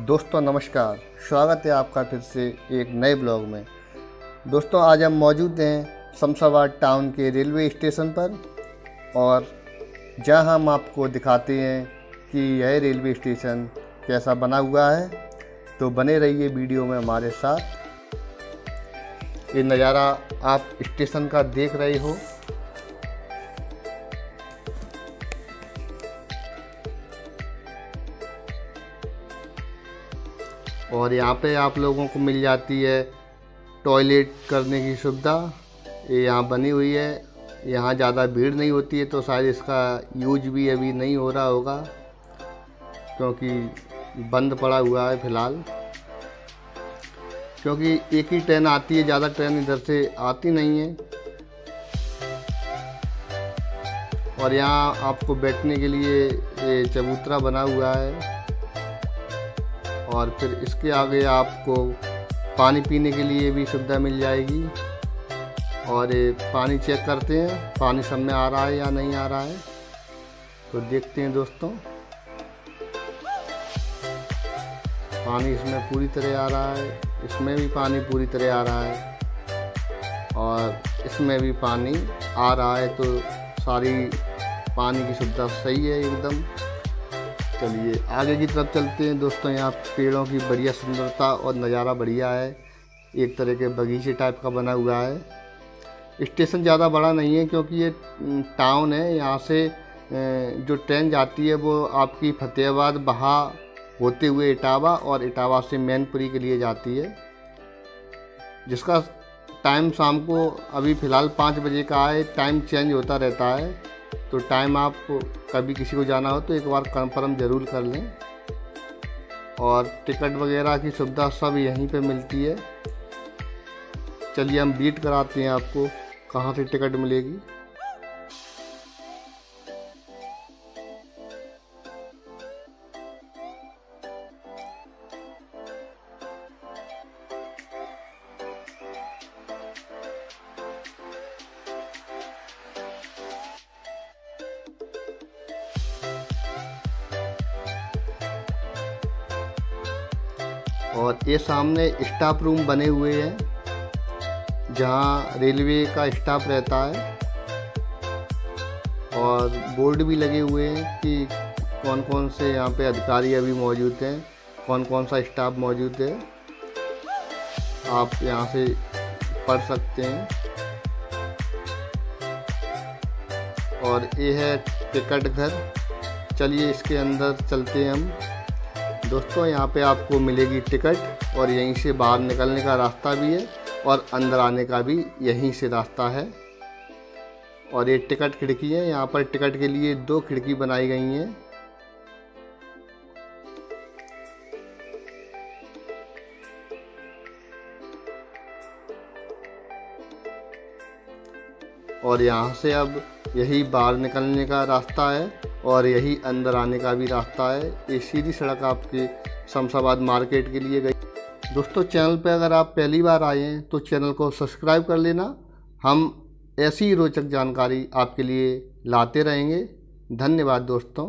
दोस्तों, नमस्कार। स्वागत है आपका फिर से एक नए ब्लॉग में। दोस्तों, आज हम मौजूद हैं शमशाबाद टाउन के रेलवे स्टेशन पर और जहाँ हम आपको दिखाते हैं कि यह रेलवे स्टेशन कैसा बना हुआ है। तो बने रहिए वीडियो में हमारे साथ। ये नज़ारा आप स्टेशन का देख रहे हो। और यहाँ पे आप लोगों को मिल जाती है टॉयलेट करने की सुविधा। ये यहाँ बनी हुई है। यहाँ ज़्यादा भीड़ नहीं होती है तो शायद इसका यूज़ भी अभी नहीं हो रहा होगा, क्योंकि बंद पड़ा हुआ है फ़िलहाल। क्योंकि एक ही ट्रेन आती है, ज़्यादा ट्रेन इधर से आती नहीं है। और यहाँ आपको बैठने के लिए चबूतरा बना हुआ है। और फिर इसके आगे आपको पानी पीने के लिए भी सुविधा मिल जाएगी। और ये पानी चेक करते हैं, पानी सब में आ रहा है या नहीं आ रहा है। तो देखते हैं दोस्तों। पानी इसमें पूरी तरह आ रहा है। इसमें भी पानी पूरी तरह आ रहा है। और इसमें भी पानी आ रहा है तो सारी पानी की सुविधा सही है एकदम। चलिए, आगे की तरफ़ चलते हैं। दोस्तों, यहाँ पेड़ों की बढ़िया सुंदरता और नज़ारा बढ़िया है। एक तरह के बगीचे टाइप का बना हुआ है। स्टेशन ज़्यादा बड़ा नहीं है क्योंकि ये टाउन है। यहाँ से जो ट्रेन जाती है, वो आपकी फतेहाबाद, बहा होते हुए इटावा और इटावा से मैनपुरी के लिए जाती है। जिसका टाइम शाम को अभी फ़िलहाल पाँच बजे का है। टाइम चेंज होता रहता है। तो टाइम आप कभी किसी को जाना हो तो एक बार कंफर्म ज़रूर कर लें। और टिकट वगैरह की सुविधा सब यहीं पे मिलती है। चलिए हम बीट कराते हैं आपको, कहाँ से टिकट मिलेगी। और ये सामने स्टाफ रूम बने हुए हैं, जहाँ रेलवे का स्टाफ रहता है। और बोर्ड भी लगे हुए हैं कि कौन कौन से यहाँ पे अधिकारी अभी मौजूद हैं कौन कौन सा स्टाफ मौजूद है। आप यहाँ से पढ़ सकते हैं। और ये है टिकट घर। चलिए इसके अंदर चलते हैं हम। दोस्तों, यहाँ पे आपको मिलेगी टिकट और यहीं से बाहर निकलने का रास्ता भी है और अंदर आने का भी यहीं से रास्ता है। और ये टिकट खिड़की है। यहाँ पर टिकट के लिए दो खिड़की बनाई गई हैं। और यहाँ से अब यही बाहर निकलने का रास्ता है। और यही अंदर आने का भी रास्ता है। ये सीधी सड़क आपकी शमशाबाद मार्केट के लिए गई। दोस्तों, चैनल पर अगर आप पहली बार आए हैं तो चैनल को सब्सक्राइब कर लेना। हम ऐसी रोचक जानकारी आपके लिए लाते रहेंगे। धन्यवाद दोस्तों।